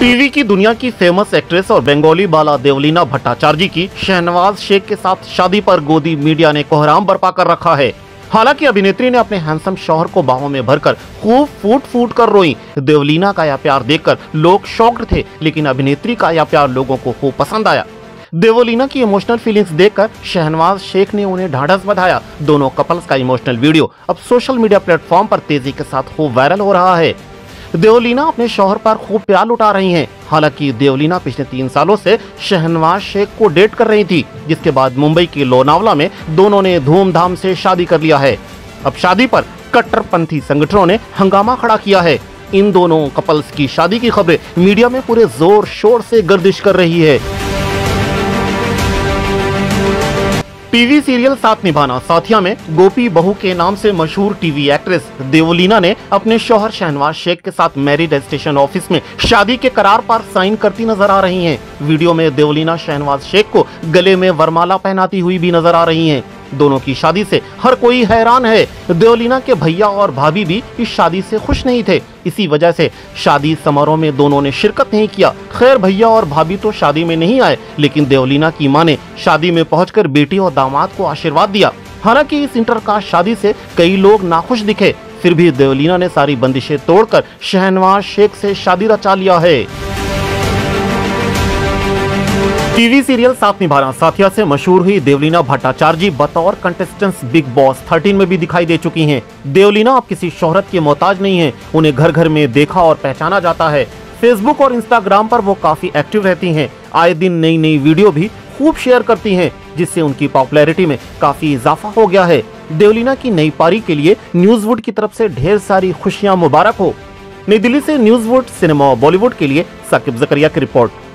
TV की दुनिया की फ़ेमस एक्ट्रेस और बंगाली बाला देवलीना भट्टाचार्य की शहनवाज शेख के साथ शादी पर गोदी मीडिया ने कोहराम बर्पा कर रखा है। हालाँकि अभिनेत्री ने अपने हैंडसम शौहर को बाहों में भरकर खूब फूट फूट कर रोई। देवलीना का यह प्यार देखकर लोग शॉक्ड थे, लेकिन अभिनेत्री का यह प्यार लोगों को खूब पसंद आया। देवोलीना की इमोशनल फीलिंग्स देखकर शहनवाज शेख ने उन्हें ढाढ़स बधाया। दोनों कपल्स का इमोशनल वीडियो अब सोशल मीडिया प्लेटफॉर्म पर तेज़ी के साथ खूब वायरल हो रहा है। देवलीना अपने शोहर पर खूब प्यार लुटा रही हैं। हालाँकि देवलीना पिछले तीन सालों से शहनवाज शेख को डेट कर रही थी, जिसके बाद मुंबई के लोनावला में दोनों ने धूमधाम से शादी कर लिया है। अब शादी पर कट्टरपंथी संगठनों ने हंगामा खड़ा किया है। इन दोनों कपल्स की शादी की खबरें मीडिया में पूरे ज़ोर शोर से गर्दिश कर रही है। टीवी सीरियल साथ निभाना साथिया में गोपी बहू के नाम से मशहूर टीवी एक्ट्रेस देवलीना ने अपने शोहर शहनवाज शेख के साथ मैरिड रजिस्ट्रेशन ऑफ़िस में शादी के करार पर साइन करती नज़र आ रही हैं। वीडियो में देवलीना शहनवाज शेख को गले में वरमाला पहनाती हुई भी नज़र आ रही हैं। दोनों की शादी से हर कोई हैरान है। देवलीना के भैया और भाभी भी इस शादी से खुश नहीं थे। इसी वजह से शादी समारोह में दोनों ने शिरकत नहीं किया। खैर, भैया और भाभी तो शादी में नहीं आए, लेकिन देवलीना की माँ ने शादी में पहुंचकर बेटी और दामाद को आशीर्वाद दिया। हालाँकि इस इंटरकास्ट शादी से कई लोग नाखुश दिखे। फिर भी देवलीना ने सारी बंदिशें तोड़कर शहनवाज शेख से शादी रचा लिया है। टीवी सीरियल साथ निभाना साथिया से मशहूर हुई देवलीना भट्टाचार्य बतौर कंटेस्टेंट्स बिग बॉस 13 में भी दिखाई दे चुकी हैं। देवलीना अब किसी शोहरत के मोहताज नहीं है। उन्हें घर घर में देखा और पहचाना जाता है। फेसबुक और इंस्टाग्राम पर वो काफ़ी एक्टिव रहती हैं। आए दिन नई नई वीडियो भी खूब शेयर करती हैं, जिससे उनकी पॉपुलैरिटी में काफ़ी इजाफा हो गया है। देवलीना की नई पारी के लिए न्यूजवुड की तरफ़ से ढेर सारी खुशियाँ मुबारक हो। नई दिल्ली से न्यूजवुड सिनेमा बॉलीवुड के लिए साकिब जकरिया की रिपोर्ट